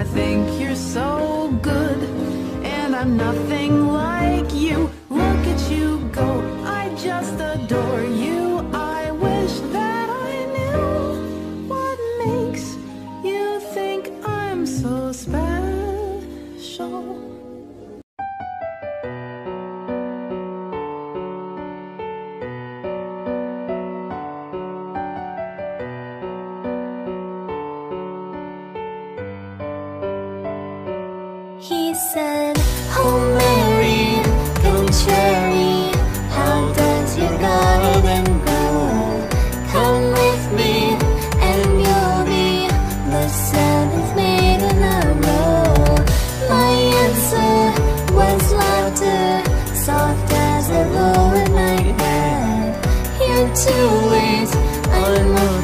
I think you're so good, and I'm nothing like you. Look at you go, I just adore you. I wish that I knew what makes you think I'm so special. Said, Oh Mary, contrary, how does your garden grow? Come with me, and you'll be the seventh maid in a row. My answer was laughter, soft as a low in my head. You're too late, I'm.